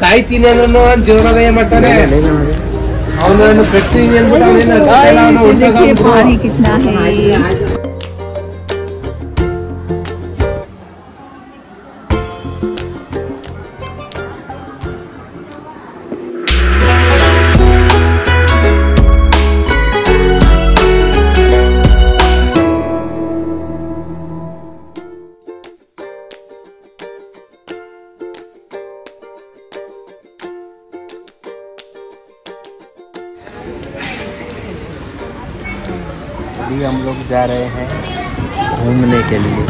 ಸಾಯ್ತೀನಿ ಅಂದ್ರೂ ಜೀವನದ ಏನ್ ಮಾಡ್ತಾನೆ. ಅವನನ್ನು ಕಟ್ತೀನಿ ಅಂದ್ಬಿಟ್ಟು अभी हम लोग जा रहे हैं घूमने के लिए।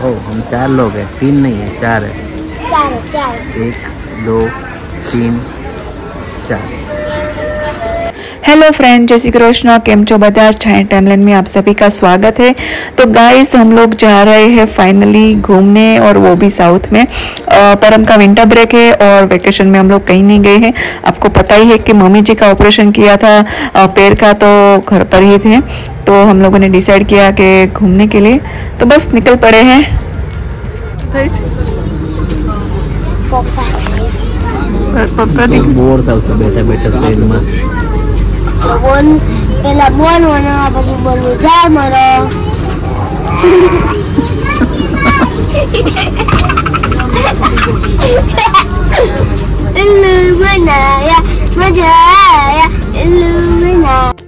ओ हम चार लोग हैं तीन नहीं है चार है। चार चार। एक दो तीन चार। हेलो फ्रेंड जैसी श्री कृष्णा केम चो बजाज छाए टाइमलाइन में आप सभी का स्वागत है। तो गाइस हम लोग जा रहे हैं फाइनली घूमने और वो भी साउथ में। परम का विंटर ब्रेक है और वेकेशन में हम लोग कहीं नहीं गए हैं। आपको पता ही है कि मम्मी जी का ऑपरेशन किया था पैर का तो घर पर ही थे। तो हम लोगों ने डिसाइड किया कि घूमने के लिए। तो बस निकल पड़े हैं। पापा। बोर था उसका बेटा बेटा kebun pelabuhan mana apa sih buan hujan mana? Lu mana ya? ya. Mana ya. Mana?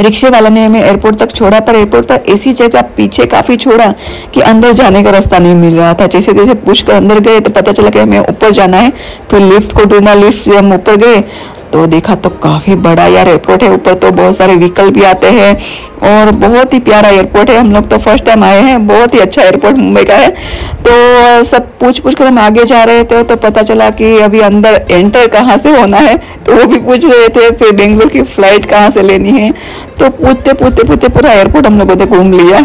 रिक्शे वाला ने हमें एयरपोर्ट तक छोड़ा, पर एयरपोर्ट पर ऐसी जगह पीछे काफ़ी छोड़ा कि अंदर जाने का रास्ता नहीं मिल रहा था। जैसे जैसे पुष्कर कर अंदर गए तो पता चला कि हमें ऊपर जाना है, फिर लिफ्ट को ढूंढा लिफ्ट से हम ऊपर गए तो देखा तो काफ़ी बड़ा यार एयरपोर्ट है। ऊपर तो बहुत सारे व्हीकल भी आते हैं और बहुत ही प्यारा एयरपोर्ट है। हम लोग तो फ़र्स्ट टाइम आए हैं। बहुत ही अच्छा एयरपोर्ट मुंबई का है। तो सब पूछ पूछ कर हम आगे जा रहे थे तो पता चला कि अभी अंदर एंटर कहाँ से होना है। तो वो भी पूछ रहे थे, फिर बेंगलुरु की फ़्लाइट कहाँ से लेनी है? तो पूछते पूछते पूछते पूरा एयरपोर्ट हम लोगों ने घूम लिया।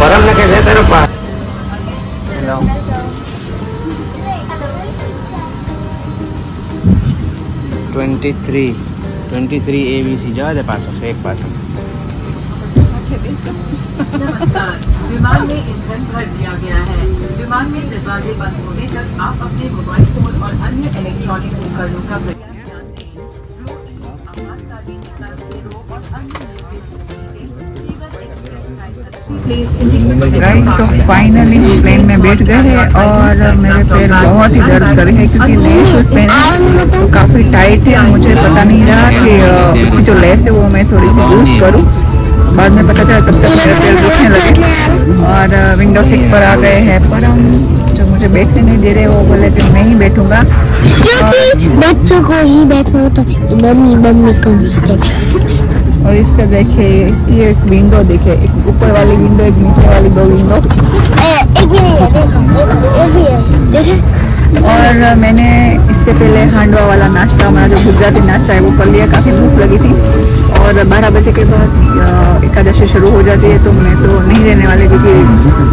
परम ने कैसे तेरे पास। Twenty three twenty three A B C जा दे पास एक पास। नमस्कार विमान में ईंधन भर दिया गया है। विमान में दरवाजे बंद होने तक आप अपने मोबाइल फ़ोन और अन्य इलेक्ट्रॉनिक उपकरणों का गाइस तो फाइनली प्लेन में बैठ गए हैं और मेरे पैर बहुत ही दर्द कर रहे हैं क्योंकि नए शूज़ पहने तो काफ़ी टाइट है। मुझे पता नहीं रहा कि उसकी जो लेस है वो मैं थोड़ी सी लूज करूँ। बाद में पता चला तब तक मेरे पैर दुखने लगे। और विंडो सीट पर आ गए हैं। पर हम जो मुझे बैठने नहीं दे रहे वो बोले कि मैं ही बैठूँगा। क्योंकि बच्चों को ही बैठना होता है। मम्मी मम्मी को बैठना और इसका देखिए इसकी एक विंडो देखिए एक ऊपर वाली विंडो एक नीचे वाली दो विंडो एक भी नहीं है देखो देखो एक भी है और मैंने इससे पहले हांडवा वाला नाश्ता हमारा जो गुजराती नाश्ता है वो कर लिया काफ़ी भूख लगी थी। और बारह बजे के बाद एकादशी शुरू हो जाती है तो मैं तो नहीं रहने वाली क्योंकि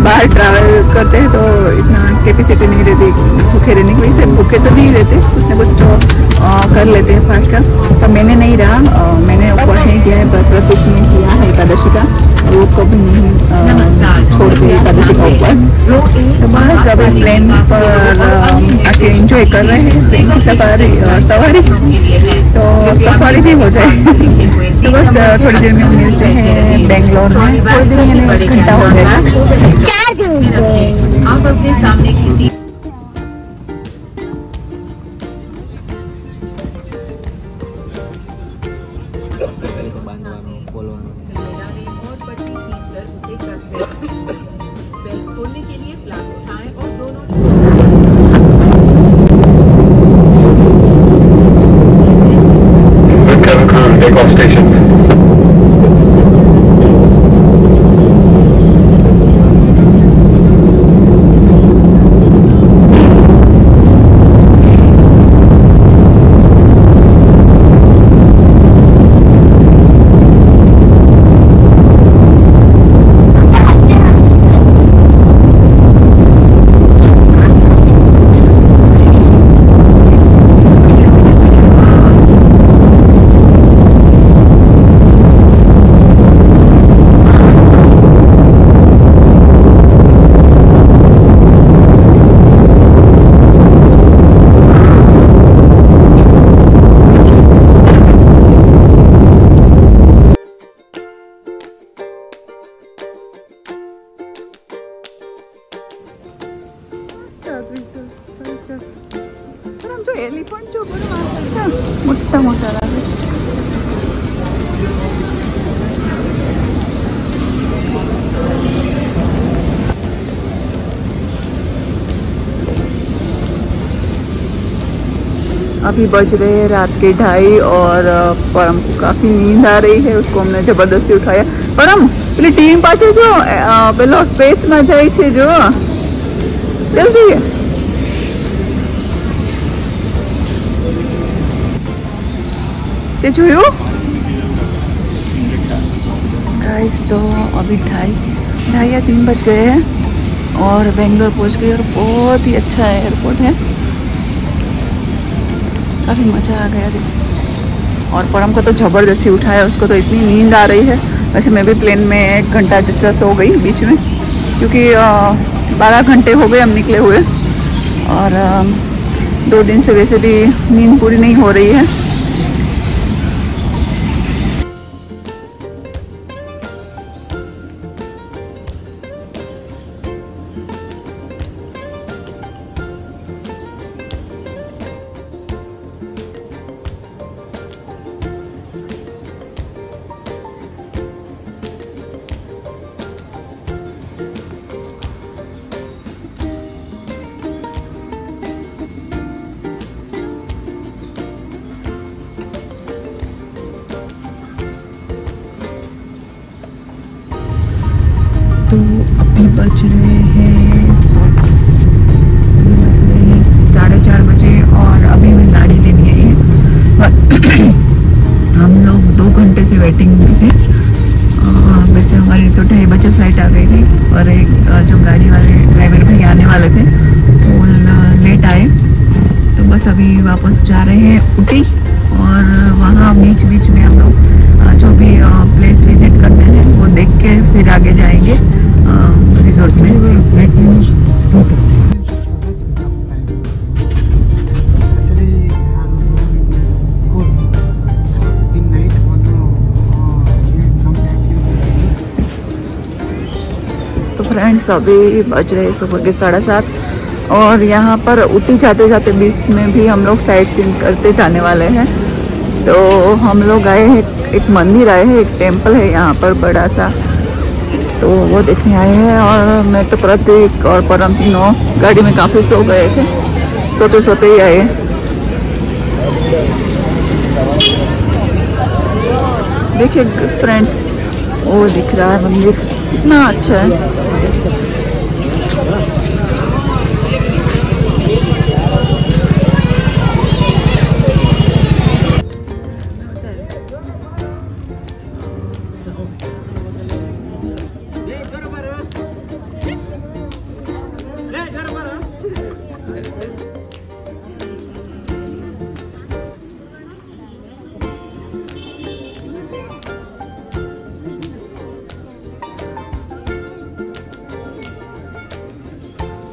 बाहर ट्रैवल करते हैं तो इतना कैपेसिटी नहीं रहती भूखे रहने की वजह से भूखे तो नहीं रहते कुछ ना कुछ तो अ, कर लेते हैं फास्ट का। तो मैंने नहीं रहा। अ, मैंने उपवास नहीं किया है बस व्रत नहीं किया है एकादशी का। वो कभी नहीं अ, छोड़ते एकादशी का उपवास। तो बस अभी प्लेन पर आके एंजॉय कर रहे हैं। प्लेन की सफारी सवारी। तो सफारी भी हो जाए। तो बस थोड़ी देर में मिलते हैं बेंगलोर में। थोड़ी देर में एक घंटा हो गया। आप अपने सामने किसी मोटा मोटा लागे अभी बज रहे हैं रात के ढाई और अ, परम को काफी नींद आ रही है उसको हमने जबरदस्ती उठाया परम પેલી ટીમ પાસે જો અ, પેલો સ્પેસમાં જાય છે જો ચાલ તે જોયું गाइस तो अभी ढाई ढाई या तीन बज गए हैं और बेंगलोर पहुंच गए और बहुत ही अच्छा एयरपोर्ट है काफ़ी मज़ा आ गया देख और परम को तो ज़बरदस्ती उठाया उसको तो इतनी नींद आ रही है वैसे मैं भी प्लेन में एक घंटा जैसा सो गई बीच में क्योंकि बारह घंटे हो गए हम निकले हुए और अ, दो दिन से वैसे भी नींद पूरी नहीं हो रही है अभी वापस जा रहे हैं उटी और वहाँ बीच बीच में हम लोग जो भी प्लेस विज़िट करने हैं, वो देख के फिर आगे जाएँगे। रिजोर्ट में तो फ्रेंड्स अभी बज रहे सुबह के साढ़े सात। और यहाँ पर उटी जाते जाते बीच में भी हम लोग साइड सीन करते जाने वाले हैं। तो हम लोग आए हैं, एक मंदिर आए हैं, एक टेंपल है यहाँ पर बड़ा सा। तो वो देखने आए हैं और मैं तो प्रतीक और परम तीनों गाड़ी में काफ़ी सो गए थे। सोते सोते ही आए। देखिए फ्रेंड्स वो दिख रहा है मंदिर। कितना अच्छा है।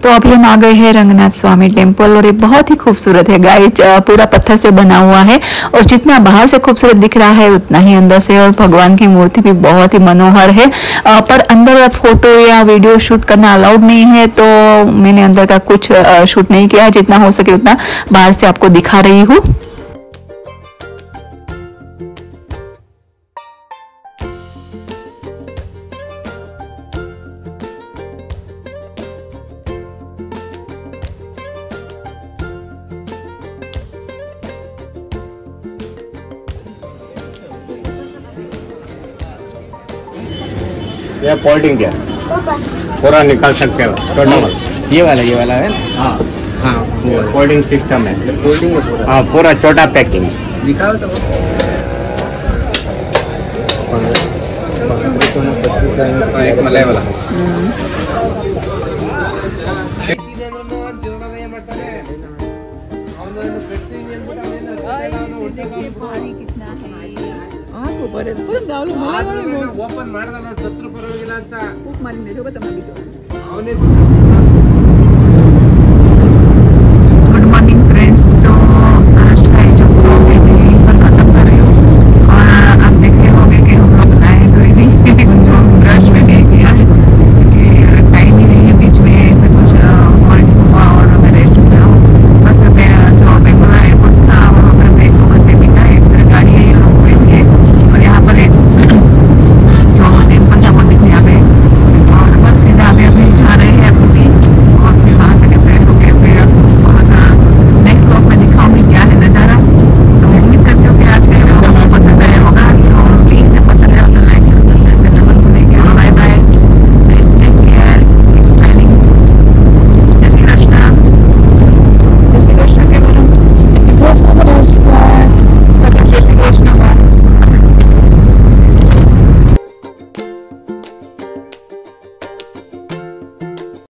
तो अभी हम आ गए हैं रंगनाथ स्वामी टेंपल और ये बहुत ही खूबसूरत है गाय पूरा पत्थर से बना हुआ है और जितना बाहर से खूबसूरत दिख रहा है, उतना ही अंदर से और भगवान की मूर्ति भी बहुत ही मनोहर है। पर अंदर फ़ोटो या वीडियो शूट करना अलाउड नहीं है तो मैंने अंदर का कुछ शूट नहीं किया है जितना हो सके उतना बाहर से आपको दिखा रही हूँ। ये पूरा निकाल सकते हो। वाला ये वाला ये वाला है? हाँ। हाँ। फोल्डिंग सिस्टम है। है पूरा। हाँ पूरा छोटा पैकिंग दिखाओ तो। एक मलाई वाला। ಓಪನ್ ಮಾಡ್ದ ನಾನು ಸತ್ರ ಪರವಾಗಿಲ್ಲ ಅಂತ. ಮಾಡಿ ಹೋಗತ್ತ ಅವನೇ